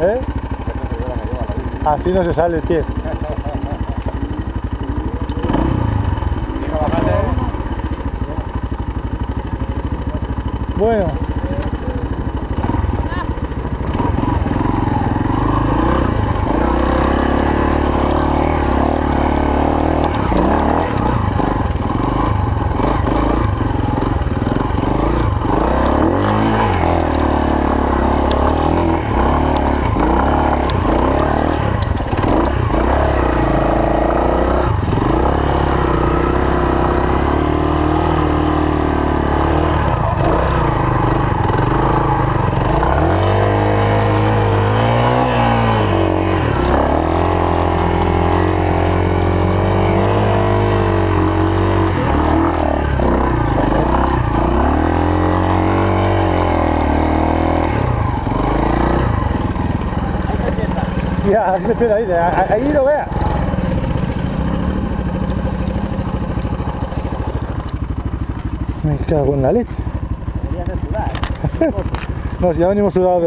¿Eh? Así no se sale el pie. Bueno. Ya, así se empieza ahí, ahí lo veas. Me cago en la leche. Deberías de sudar. No, si ya venimos sudados de